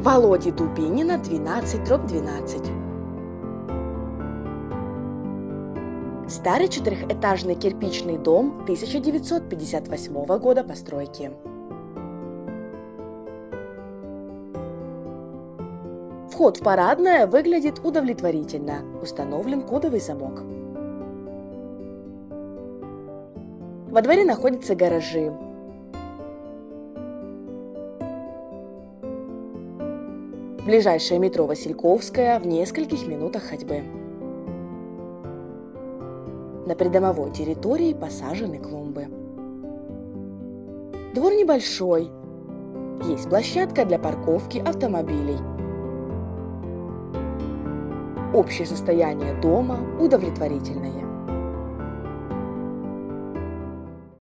Володи Дубинина, 12, дробь 12. Старый четырехэтажный кирпичный дом 1958 года постройки. Вход в парадное выглядит удовлетворительно. Установлен кодовый замок. Во дворе находятся гаражи. Ближайшее метро Васильковская в нескольких минутах ходьбы. На придомовой территории посажены клумбы. Двор небольшой. Есть площадка для парковки автомобилей. Общее состояние дома удовлетворительное.